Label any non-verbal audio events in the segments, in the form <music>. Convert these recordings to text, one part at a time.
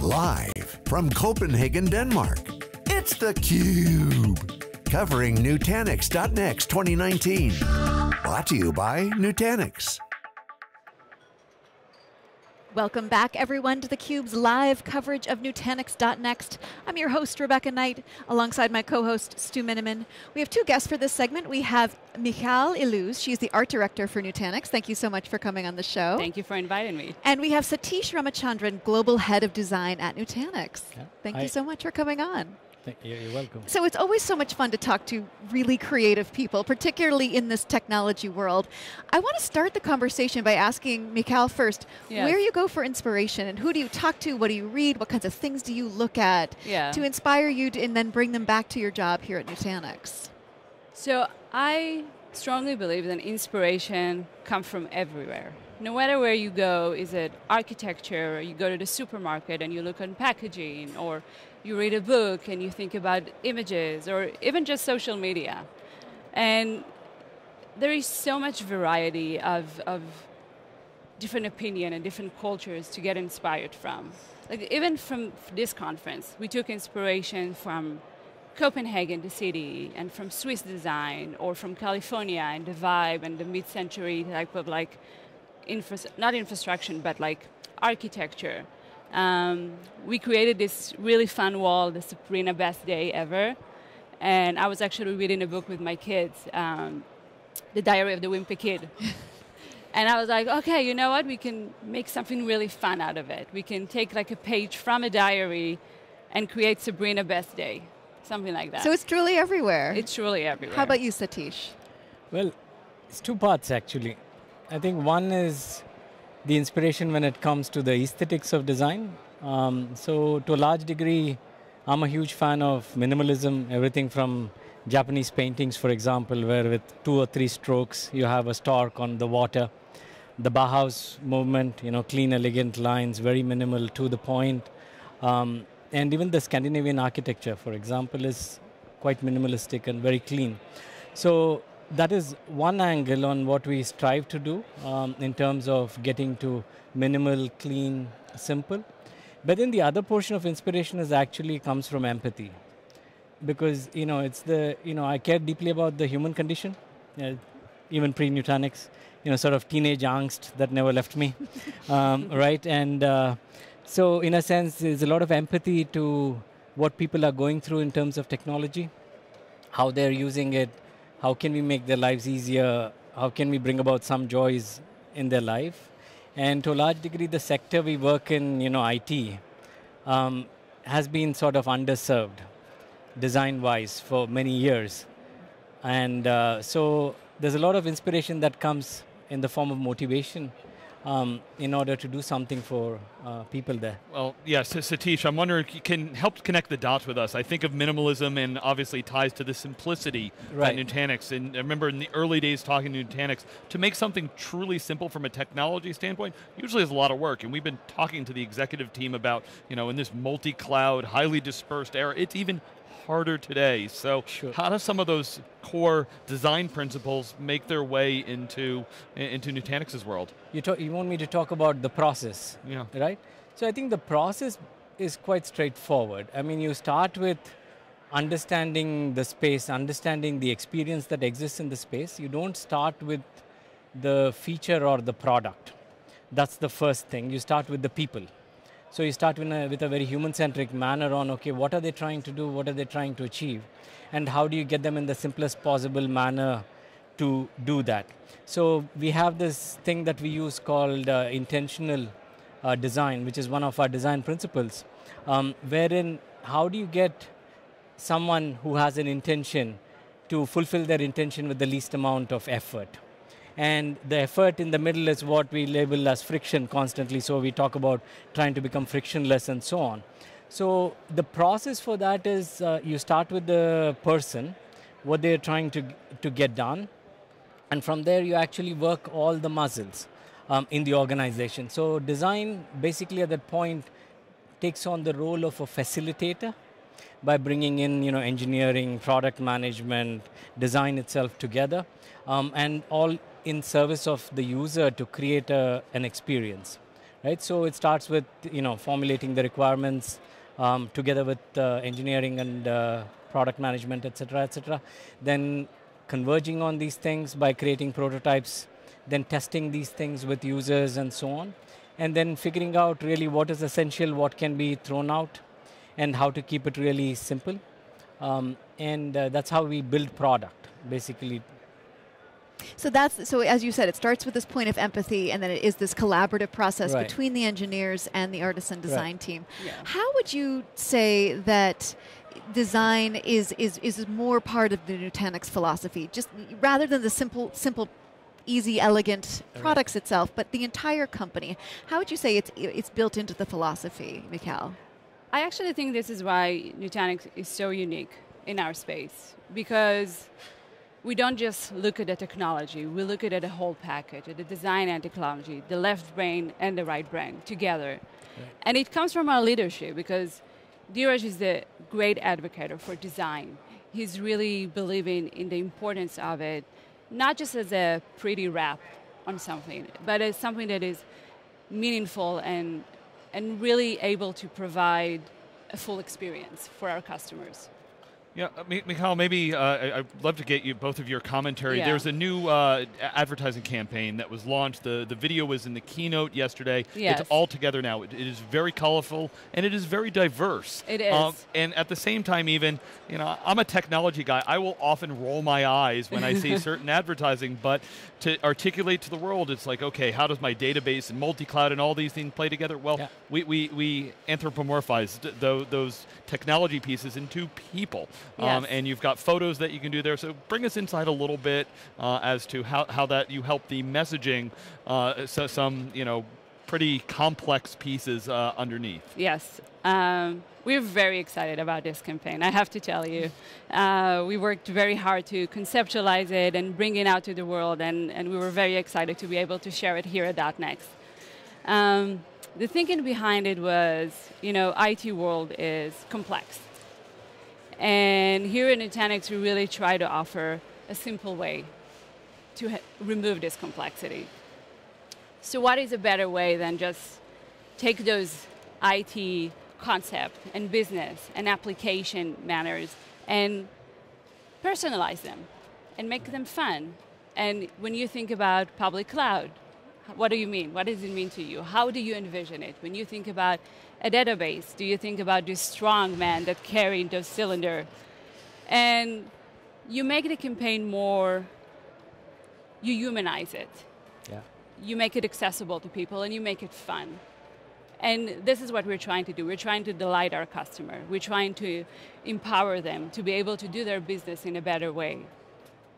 Live from Copenhagen, Denmark, it's theCUBE. Covering Nutanix.next 2019. Brought to you by Nutanix. Welcome back everyone to theCUBE's live coverage of Nutanix.next. I'm your host, Rebecca Knight, alongside my co-host, Stu Miniman. We have two guests for this segment. We have Michal Iluz, she's the art director for Nutanix. Thank you so much for coming on the show. Thank you for inviting me. And we have Satish Ramachandran, global head of design at Nutanix. Yeah. Thank I you so much for coming on. You're welcome. So it's always so much fun to talk to really creative people, particularly in this technology world. I want to start the conversation by asking Michal first, yes. where you go for inspiration and who do you talk to, what do you read, what kinds of things do you look at yeah. to inspire you to, and then bring them back to your job here at Nutanix? So I strongly believe that inspiration comes from everywhere. No matter where you go, is it architecture, or you go to the supermarket and you look on packaging, or you read a book and you think about images or even just social media. And there is so much variety of, of different opinion and different cultures to get inspired from. Like even from this conference, we took inspiration from Copenhagen, the city, and from Swiss design, or from California and the vibe and the mid-century type of like, infra not infrastructure, but like architecture. Um, we created this really fun wall, the Sabrina Best Day Ever. And I was actually reading a book with my kids, um, The Diary of the Wimpy Kid. <laughs> and I was like, okay, you know what? We can make something really fun out of it. We can take like a page from a diary and create Sabrina Best Day, something like that. So it's truly everywhere. It's truly everywhere. How about you, Satish? Well, it's two parts actually. I think one is the inspiration when it comes to the aesthetics of design. Um, so to a large degree, I'm a huge fan of minimalism, everything from Japanese paintings, for example, where with two or three strokes, you have a stork on the water. The Bauhaus movement, you know, clean, elegant lines, very minimal, to the point. Um, and even the Scandinavian architecture, for example, is quite minimalistic and very clean. So that is one angle on what we strive to do um, in terms of getting to minimal, clean, simple. But then the other portion of inspiration is actually comes from empathy, because you know it's the you know I care deeply about the human condition, uh, even pre-Nutanix, you know sort of teenage angst that never left me, <laughs> um, right? And uh, so in a sense, there's a lot of empathy to what people are going through in terms of technology, how they're using it, how can we make their lives easier? How can we bring about some joys in their life? And to a large degree, the sector we work in, you know, IT, um, has been sort of underserved, design-wise, for many years. And uh, so there's a lot of inspiration that comes in the form of motivation um, in order to do something for uh, people there. Well, yes, Satish, I'm wondering if you can help connect the dots with us. I think of minimalism and obviously ties to the simplicity right. at Nutanix. And I remember in the early days talking to Nutanix, to make something truly simple from a technology standpoint, usually is a lot of work. And we've been talking to the executive team about, you know, in this multi-cloud, highly dispersed era, it's even harder today. So sure. how do some of those core design principles make their way into, into Nutanix's world? You, you want me to talk about the process, yeah. right? So I think the process is quite straightforward. I mean, you start with understanding the space, understanding the experience that exists in the space. You don't start with the feature or the product. That's the first thing. You start with the people. So you start with a, with a very human-centric manner on, okay, what are they trying to do, what are they trying to achieve, and how do you get them in the simplest possible manner to do that. So we have this thing that we use called uh, intentional uh, design, which is one of our design principles, um, wherein how do you get someone who has an intention to fulfill their intention with the least amount of effort and the effort in the middle is what we label as friction constantly. So we talk about trying to become frictionless and so on. So the process for that is uh, you start with the person, what they're trying to, to get done, and from there you actually work all the muscles um, in the organization. So design basically at that point takes on the role of a facilitator by bringing in you know, engineering, product management, design itself together, um, and all in service of the user to create a, an experience, right? So it starts with you know formulating the requirements um, together with uh, engineering and uh, product management, etc., etc. Then converging on these things by creating prototypes, then testing these things with users and so on, and then figuring out really what is essential, what can be thrown out, and how to keep it really simple. Um, and uh, that's how we build product, basically so that's so as you said, it starts with this point of empathy, and then it is this collaborative process right. between the engineers and the artisan design right. team. Yeah. How would you say that? Design is, is is more part of the Nutanix philosophy, just rather than the simple simple easy, elegant products itself, but the entire company. How would you say it's it's built into the philosophy, Michal? I actually think this is why Nutanix is so unique in our space because we don't just look at the technology, we look at the whole package, at the design and technology, the left brain and the right brain together. Right. And it comes from our leadership because Dheeraj is a great advocate for design. He's really believing in the importance of it, not just as a pretty wrap on something, but as something that is meaningful and, and really able to provide a full experience for our customers. Yeah, uh, Michal, maybe uh, I'd love to get you both of your commentary. Yeah. There's a new uh, advertising campaign that was launched. The the video was in the keynote yesterday. Yes. It's all together now. it, it is very colorful and it is very diverse. It is. Um, and at the same time, even you know, I'm a technology guy. I will often roll my eyes when I see <laughs> certain advertising, but to articulate to the world, it's like, okay, how does my database and multi-cloud and all these things play together? Well, yeah. we, we, we anthropomorphized th- those technology pieces into people. Yes. Um, and you've got photos that you can do there. So bring us inside a little bit uh, as to how, how that you help the messaging, uh, so some you know pretty complex pieces uh, underneath. Yes. Um, we're very excited about this campaign, I have to tell you. Uh, we worked very hard to conceptualize it and bring it out to the world, and, and we were very excited to be able to share it here at .next. Um, the thinking behind it was, you know, IT world is complex. And here in Nutanix, we really try to offer a simple way to remove this complexity. So what is a better way than just take those IT concept and business and application manners and personalize them and make them fun. And when you think about public cloud, what do you mean? What does it mean to you? How do you envision it? When you think about a database, do you think about this strong man that carried the cylinder? And you make the campaign more, you humanize it. Yeah. You make it accessible to people and you make it fun. And this is what we're trying to do. We're trying to delight our customer. We're trying to empower them to be able to do their business in a better way.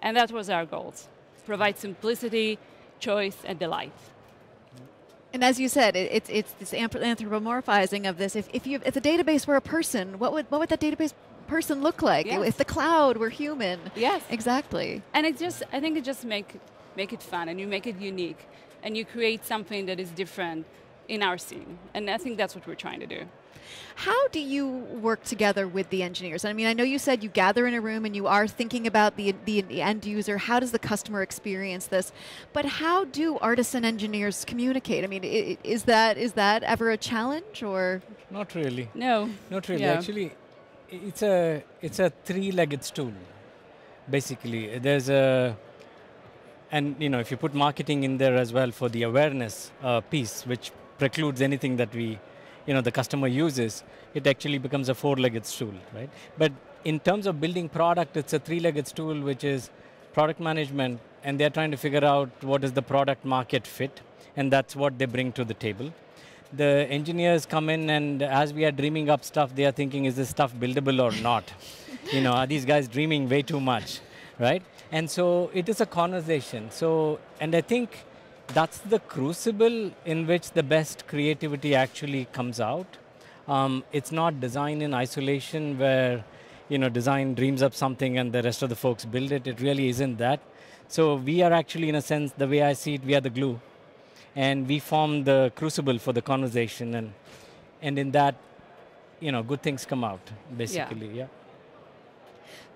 And that was our goals. Provide simplicity, choice, and delight. And as you said, it, it's it's this anthropomorphizing of this. If, if you if the database were a person, what would what would that database person look like? Yes. If the cloud were human. Yes. Exactly. And it just I think it just make make it fun and you make it unique and you create something that is different in our scene. And I think that's what we're trying to do. How do you work together with the engineers? I mean, I know you said you gather in a room and you are thinking about the, the, the end user. How does the customer experience this? But how do artisan engineers communicate? I mean, is that is that ever a challenge or? Not really. No. Not really. Yeah. Actually, it's a it's a three-legged stool. Basically, there's a and you know if you put marketing in there as well for the awareness uh, piece, which precludes anything that we you know the customer uses, it actually becomes a four-legged stool, right? But in terms of building product, it's a three-legged stool, which is product management, and they're trying to figure out what is the product market fit, and that's what they bring to the table. The engineers come in, and as we are dreaming up stuff, they are thinking, is this stuff buildable or not? <laughs> you know, are these guys dreaming way too much, right? And so it is a conversation. So, and I think that's the crucible in which the best creativity actually comes out. Um, it's not design in isolation where you know design dreams up something and the rest of the folks build it. It really isn't that. So we are actually, in a sense, the way I see it, we are the glue, and we form the crucible for the conversation, and and in that, you know, good things come out. Basically, yeah.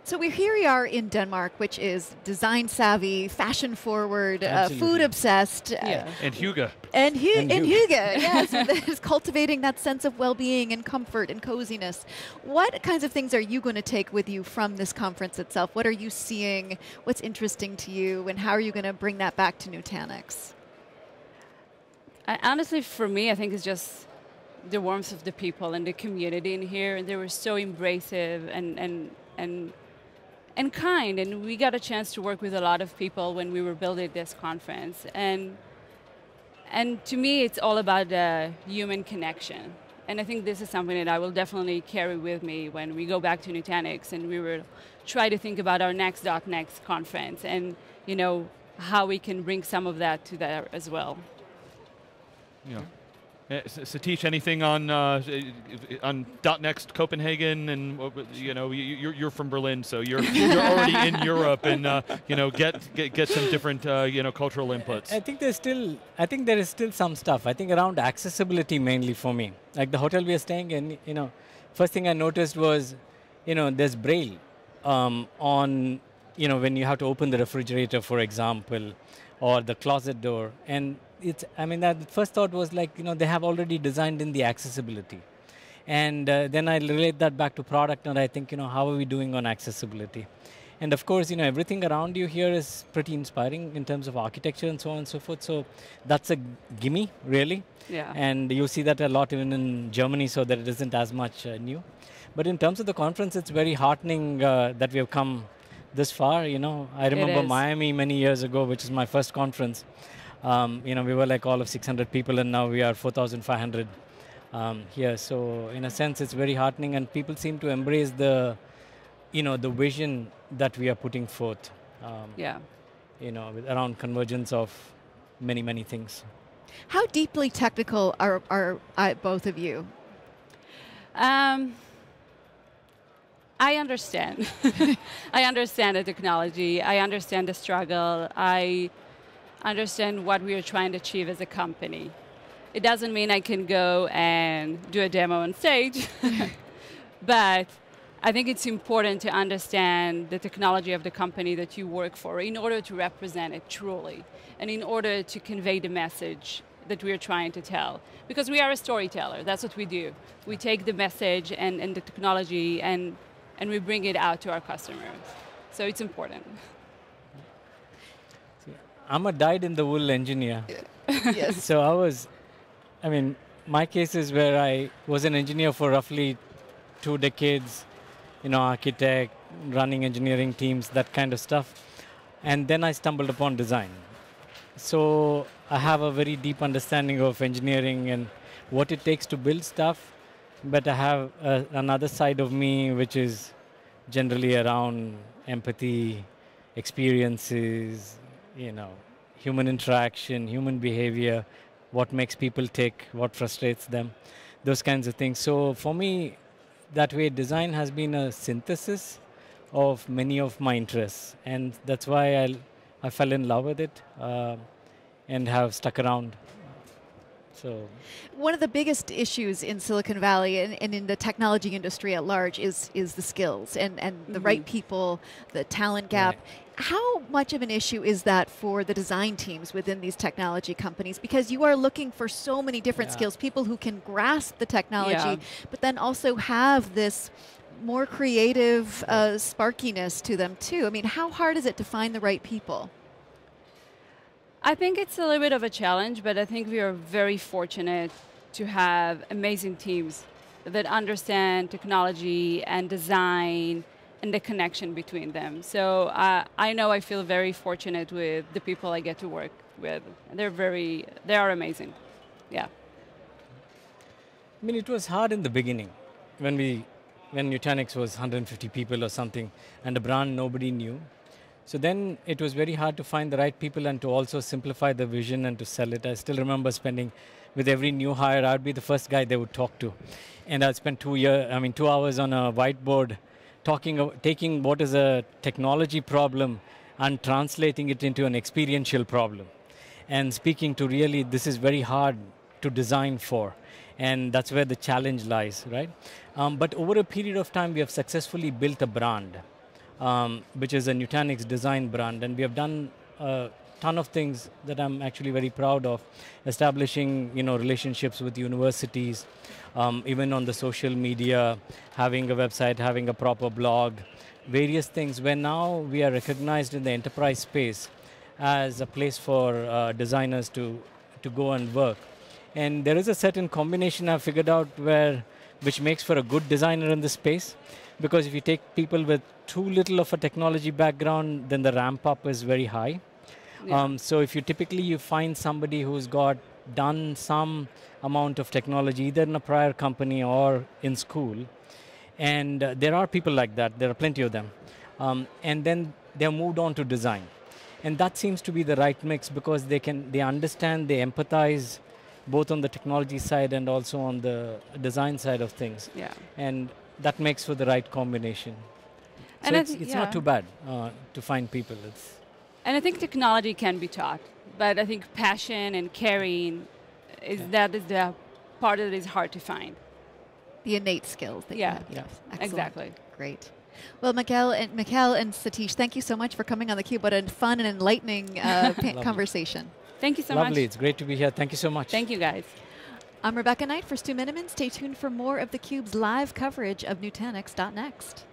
So we here we are in Denmark, which is design savvy, fashion forward, uh, food obsessed, uh, Yeah. And Huga. and, hu- And and Hygge. Hygge, <laughs> yes, that is cultivating that sense of well-being and comfort and coziness. What kinds of things are you going to take with you from this conference itself? What are you seeing? What's interesting to you, and how are you going to bring that back to Nutanix? I, honestly, for me, I think it's just the warmth of the people and the community in here, and they were so embracive and and and and kind. And we got a chance to work with a lot of people when we were building this conference, and and to me, it's all about the human connection. And I think this is something that I will definitely carry with me when we go back to Nutanix and we will try to think about our next .next conference and you know how we can bring some of that to there as well. Yeah. Satish, anything on uh, on .next Copenhagen, and you know you- you're, you're from Berlin, so you're you're already in <laughs> Europe, and uh, you know get, get get some different uh, you know cultural inputs. I think there's still, I think there is still some stuff. I think around accessibility mainly for me. Like the hotel we are staying in, you know, first thing I noticed was, you know, there's braille um, on, you know, when you have to open the refrigerator, for example, or the closet door. And it's, I mean, that first thought was like, you know, they have already designed in the accessibility. And uh, then I relate that back to product, and I think, you know, how are we doing on accessibility? And of course, you know, everything around you here is pretty inspiring in terms of architecture and so on and so forth. So that's a gimme, really. Yeah. And you see that a lot even in Germany, so that it isn't as much uh, new. But in terms of the conference, it's very heartening uh, that we have come this far. You know, I remember. Miami many years ago, which is my first conference. Um, you know, we were like all of 600 people, and now we are 4,500 um, here. So in a sense, it's very heartening, and people seem to embrace the, you know, the vision that we are putting forth. Um, Yeah. You know, with, around convergence of many many things. How deeply technical are, are uh, both of you? Um, I understand. <laughs> I understand the technology. I understand the struggle. I understand what we are trying to achieve as a company. It doesn't mean I can go and do a demo on stage, <laughs> <laughs> but I think it's important to understand the technology of the company that you work for in order to represent it truly and in order to convey the message that we are trying to tell. Because we are a storyteller, that's what we do. We take the message and, and the technology and, and we bring it out to our customers. So it's important. <laughs> I'm a dyed in the wool engineer. yes. <laughs> So I was, I mean, my case is where I was an engineer for roughly two decades, you know, architect, running engineering teams, that kind of stuff. And then I stumbled upon design. So I have a very deep understanding of engineering and what it takes to build stuff. But I have uh, another side of me which is generally around empathy, experiences, you know, human interaction, human behavior, what makes people tick, what frustrates them, those kinds of things. So for me, that way, design has been a synthesis of many of my interests, and that's why I, I fell in love with it uh, and have stuck around. So One of the biggest issues in Silicon Valley and, and in the technology industry at large is is the skills and, and the right people, the talent gap. How much of an issue is that for the design teams within these technology companies? Because you are looking for so many different Yeah. skills, people who can grasp the technology, Yeah. but then also have this more creative uh, sparkiness to them too. I mean, how hard is it to find the right people? I think it's a little bit of a challenge, but I think we are very fortunate to have amazing teams that understand technology and design and the connection between them. So uh, I know I feel very fortunate with the people I get to work with. They're very, they are amazing. Yeah. I mean, it was hard in the beginning when we, when Nutanix was 150 people or something, and a brand nobody knew. So then it was very hard to find the right people and to also simplify the vision and to sell it. I still remember spending with every new hire, I'd be the first guy they would talk to, and I'd spend two year, I mean, two hours on a whiteboard, talking, taking what is a technology problem and translating it into an experiential problem, and speaking to really this is very hard to design for and that's where the challenge lies, right? Um, but over a period of time, we have successfully built a brand, um, which is a Nutanix design brand, and we have done a ton of things that I'm actually very proud of, establishing you know relationships with universities, um, even on the social media, having a website, having a proper blog, various things. Where now we are recognized in the enterprise space as a place for uh, designers to to go and work. And there is a certain combination I've figured out where which makes for a good designer in this space. Because if you take people with too little of a technology background, then the ramp up is very high. Yeah. Um, so if you typically you find somebody who's got done some amount of technology, either in a prior company or in school, and uh, there are people like that. There are plenty of them, um, and then they're moved on to design, and that seems to be the right mix because they can they understand, they empathize, both on the technology side and also on the design side of things, yeah. and that makes for the right combination. So And it's, think- it's yeah. not too bad uh, to find people. It's And I think technology can be taught, but I think passion and caring is that is the part that is hard to find. The innate skills that Yeah. you have. Yeah. yes. Excellent. Exactly. Great. Well, Michal and Michal and Satish, thank you so much for coming on theCUBE. What a fun and enlightening uh, <laughs> pa- conversation. Thank you so lovely. much. Lovely. It's great to be here. Thank you so much. Thank you, guys. I'm Rebecca Knight for Stu Miniman. Stay tuned for more of theCUBE's live coverage of Nutanix.next.